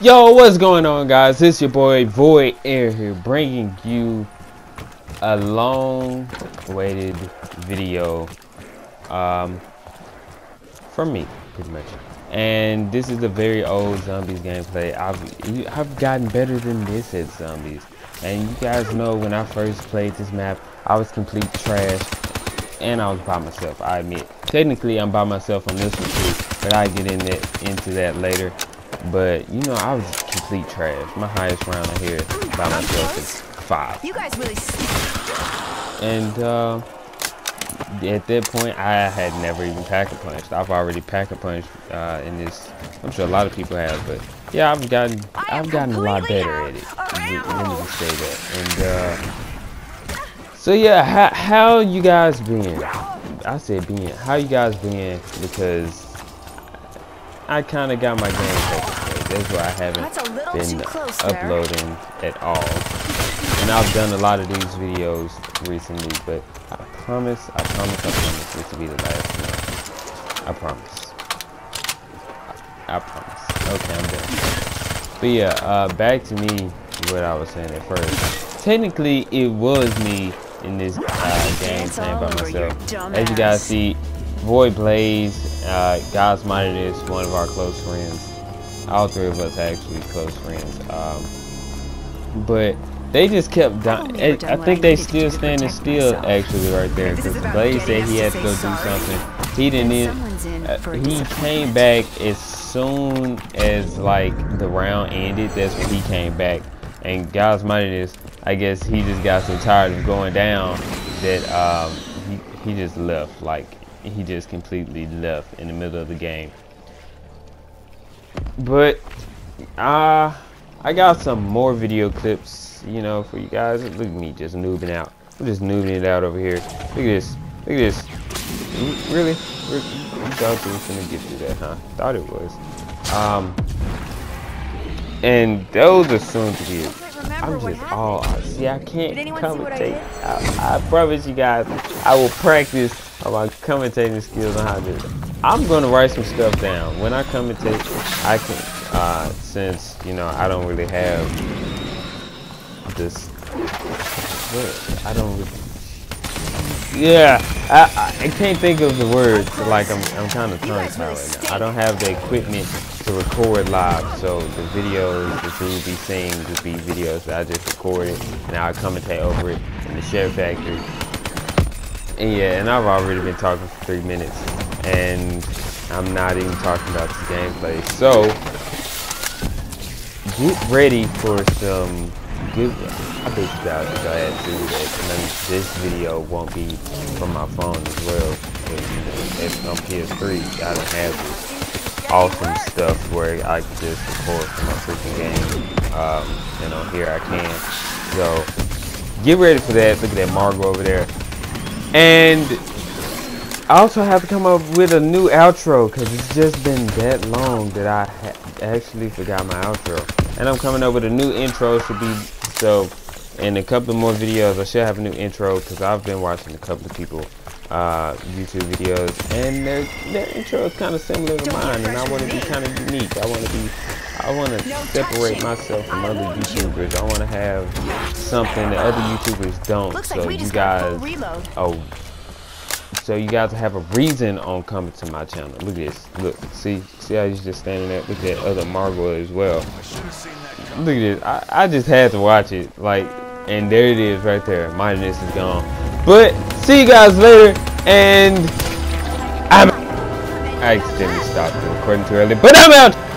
Yo, what's going on, guys? It's your boy Void Air here, bringing you a long-awaited video um, from me, pretty much. And this is a very old zombies gameplay. I've I've gotten better than this at zombies. And you guys know when I first played this map, I was complete trash, and I was by myself. I admit. Technically, I'm by myself on this one too, but I get in into that later. But you know, I was complete trash. My highest round here by myself is five. You guys really. And uh, at that point, I had never even pack a punched. I've already pack a punched uh, in this. I'm sure a lot of people have, but yeah, I've gotten I've gotten a lot better at it. Let me say that. And uh, so yeah, how how you guys been? I said being. How you guys been? Because I kind of got my game taken That's why I haven't been uploading at all. And I've done a lot of these videos recently, but I promise, I promise, I promise this will be the last one. I promise. I, promise. Okay, I'm done. But yeah, uh, back to me, what I was saying at first. Technically, it was me in this uh, game playing by myself. As you guys see, Void Blaze, uh, God's Monitor is one of our close friends. All three of us actually close friends. Um, but they just kept dying. I think they still standing still actually right there because Blaze said he had to go do something. He didn't. Even, uh, he came back as soon as like the round ended. That's when he came back. And God's Monitor, I guess he just got so tired of going down that um, he he just left like he just completely left in the middle of the game. But uh, I got some more video clips, you know, for you guys. Look at me just noobing out. I'm just noobing it out over here. Look at this. Look at this. Really? You thought you was gonna get through that, huh? Thought it was. Um, and those are soon to be. I'm just all see. I can't commentate. I, I promise you guys, I will practice my commentating skills on how to do it. I'm going to write some stuff down. When I commentate, I can, uh, since, you know, I don't really have this, I don't really, yeah, I, I, can't think of the words, like I'm, I'm kind of tongue-tied right now. I don't have the equipment to record live, so the videos that you will be seeing will be videos that I just recorded, and I'll commentate over it in the SHAREfactory. And yeah, and I've already been talking for three minutes, and I'm not even talking about the gameplay. So, get ready for some good. I bet you guys go ahead and do that. And then this video won't be from my phone as well. It's on PS3. I don't have this awesome stuff where I can just record from my freaking game. Um, on here I can. So, get ready for that. Look at that Margwa over there. And I also have to come up with a new outro because it's just been that long that I actually forgot my outro. And I'm coming up with a new intro should be so in a couple more videos I should have a new intro because I've been watching a couple of people uh, YouTube videos and their their intro is kind of similar to mine and I want to be kind of unique. I want to be I want to separate myself from other YouTubers. I want to have something that other YouTubers don't. Looks so you guys, oh, so you guys have a reason on coming to my channel. Look at this. Look, see, see how he's just standing there. Look at that other Margwa as well. Look at this. I, I just had to watch it. Like, and there it is right there. Minus is gone. But see you guys later. And I'm. I accidentally stopped recording too early, but I'm out.